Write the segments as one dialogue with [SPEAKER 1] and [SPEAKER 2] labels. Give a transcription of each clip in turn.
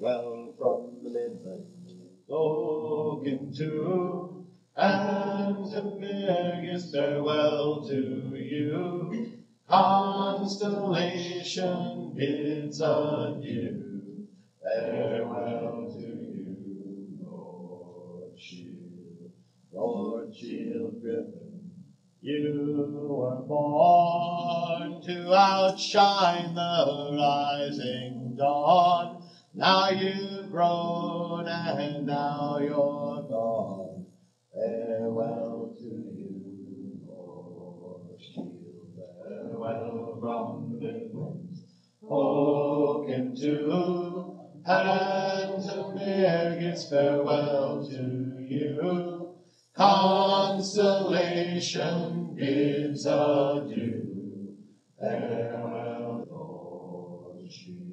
[SPEAKER 1] farewell from the Midlands.
[SPEAKER 2] Spoken to, and to Mirgis farewell to you. Constellation bids adieu. Farewell to you, Northshield, Lord Shield Griffin. You were born to outshine the rising dawn. Now you've grown and now you're gone. Farewell to you, Northshield. Farewell from the Midlands. Spoken to, and to Mirgis farewell to you. Constellation bids adieu. Farewell, Northshield.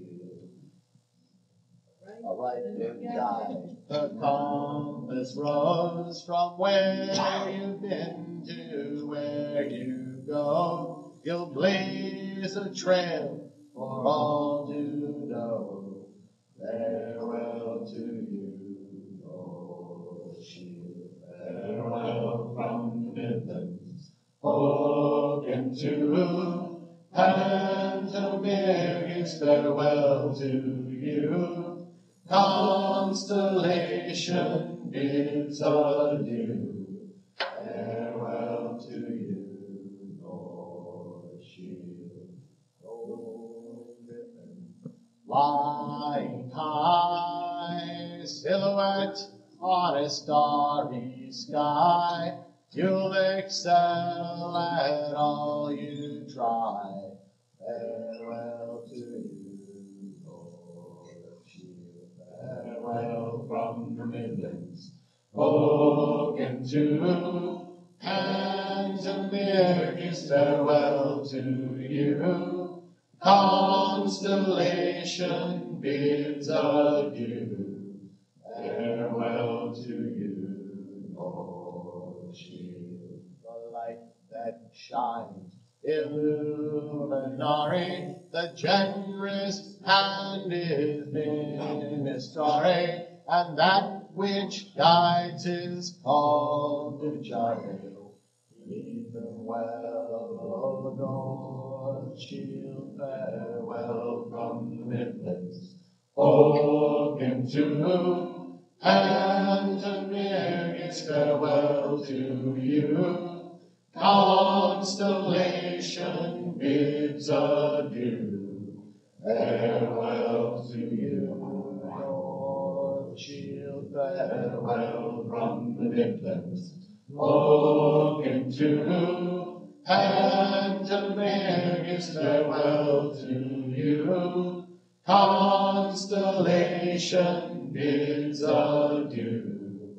[SPEAKER 1] All right, good guy.
[SPEAKER 2] The compass rose from where you've been to where you go. You'll blaze a trail for all to know. Farewell to you, Lord Shield. Farewell from the Midlands. Spoken to, and to Mary's farewell to you. Constellation bids adieu. Farewell to you, Northshield. Lying high, silhouette on a starry sky, you'll excel at all you try. Spoken to, and to Mirgis farewell to you. Constellation bids adieu. Farewell to you, Lord. The light that shines, Illuminari, the generous hand is ministry, and that which guides is called to child. Them well, O Lord, shield farewell from the Midlands. Spoken to, and to Mirgis farewell to you. Constellation bids adieu. Farewell to you, Shield. Farewell from the Midlands. Spoken to, Mary's farewell to you. Constellation bids adieu.